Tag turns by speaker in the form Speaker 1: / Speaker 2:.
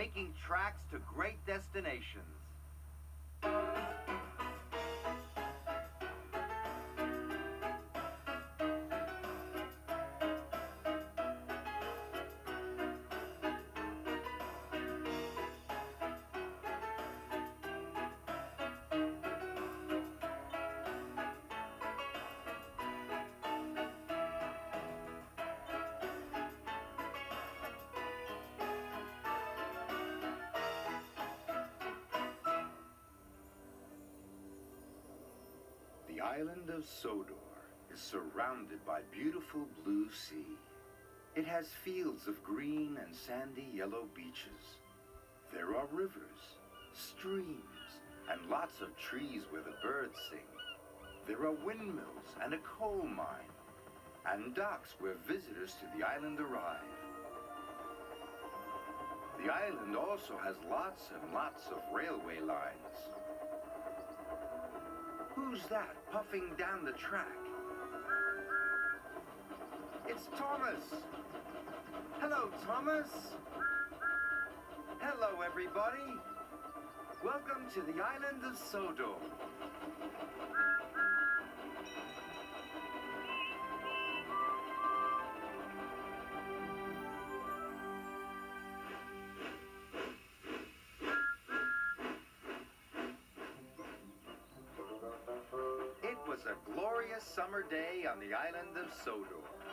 Speaker 1: making tracks to great destinations. The island of Sodor is surrounded by beautiful blue sea. It has fields of green and sandy yellow beaches. There are rivers, streams, and lots of trees where the birds sing. There are windmills and a coal mine, and docks where visitors to the island arrive. The island also has lots and lots of railway lines. Who's that puffing down the track? It's Thomas. Hello, Thomas. Hello, everybody. Welcome to the island of Sodor. A glorious summer day on the island of Sodor.